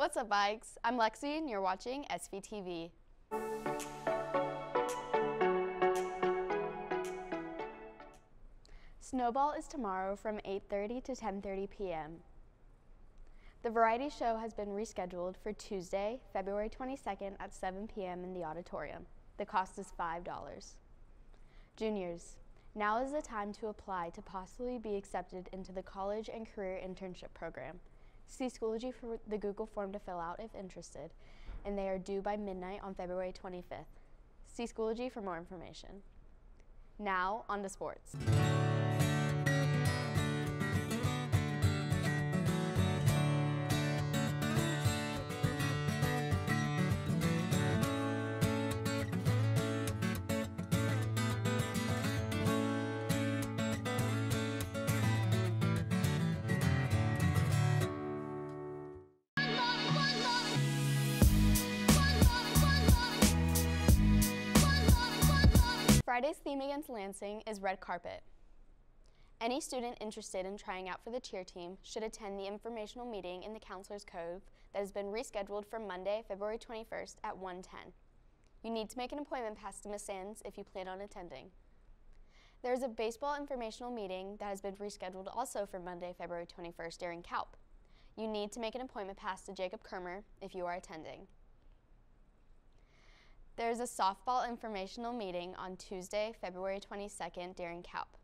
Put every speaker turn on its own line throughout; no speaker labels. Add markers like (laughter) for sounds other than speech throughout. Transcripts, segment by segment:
What's up, Vikes? I'm Lexi, and you're watching SVTV. Snowball is tomorrow from 8.30 to 10.30 p.m. The variety show has been rescheduled for Tuesday, February 22nd at 7 p.m. in the auditorium. The cost is $5. Juniors, now is the time to apply to possibly be accepted into the College and Career Internship Program. See Schoology for the Google form to fill out if interested, and they are due by midnight on February 25th. See Schoology for more information. Now, on to sports. Friday's theme against Lansing is red carpet. Any student interested in trying out for the cheer team should attend the informational meeting in the Counselor's Cove that has been rescheduled for Monday, February 21st at 1:10. You need to make an appointment past Miss Sands if you plan on attending. There is a baseball informational meeting that has been rescheduled also for Monday, February 21st during CALP. You need to make an appointment past to Jacob Kermer if you are attending. There is a softball informational meeting on Tuesday, February 22nd during CALP.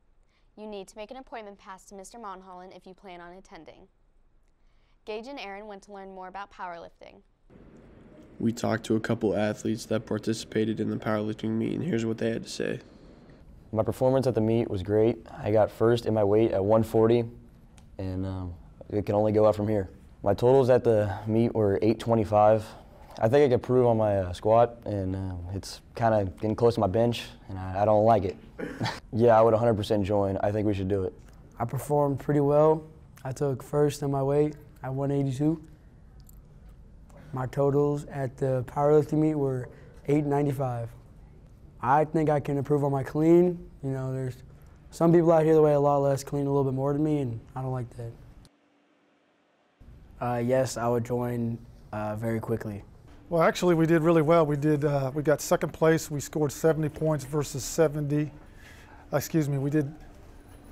You need to make an appointment past to Mr. Monholland if you plan on attending. Gage and Aaron went to learn more about powerlifting.
We talked to a couple athletes that participated in the powerlifting meet, and here's what they had to say.
My performance at the meet was great. I got first in my weight at 140, and um, it can only go up from here. My totals at the meet were 825. I think I could prove on my uh, squat, and uh, it's kind of getting close to my bench, and I, I don't like it. (laughs) yeah, I would 100% join. I think we should do it.
I performed pretty well. I took first in my weight at 182. My totals at the powerlifting meet were 895. I think I can improve on my clean. You know, there's some people out here that weigh a lot less, clean a little bit more than me, and I don't like that. Uh, yes, I would join uh, very quickly.
Well, actually, we did really well. We did. Uh, we got second place. We scored 70 points versus 70. Uh, excuse me. We did.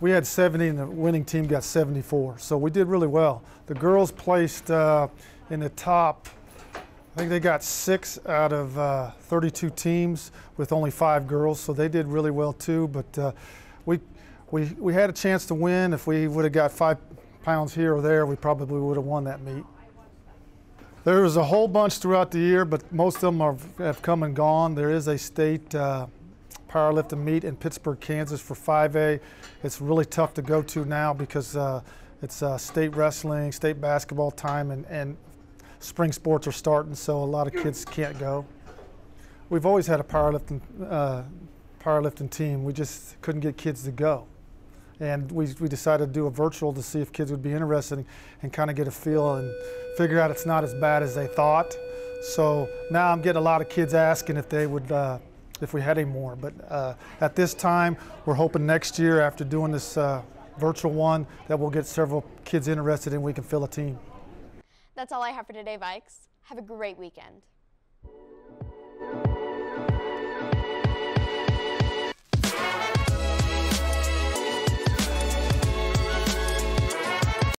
We had 70, and the winning team got 74. So we did really well. The girls placed uh, in the top. I think they got six out of uh, 32 teams with only five girls. So they did really well too. But uh, we we we had a chance to win. If we would have got five pounds here or there, we probably would have won that meet. There was a whole bunch throughout the year, but most of them are, have come and gone. There is a state uh, powerlifting meet in Pittsburg, Kansas for 5A. It's really tough to go to now because uh, it's uh, state wrestling, state basketball time, and, and spring sports are starting, so a lot of kids can't go. We've always had a powerlifting, uh, powerlifting team. We just couldn't get kids to go and we, we decided to do a virtual to see if kids would be interested and, and kind of get a feel and figure out it's not as bad as they thought. So now I'm getting a lot of kids asking if they would, uh, if we had any more. But uh, at this time, we're hoping next year after doing this uh, virtual one that we'll get several kids interested and we can fill a team.
That's all I have for today, Vikes. Have a great weekend.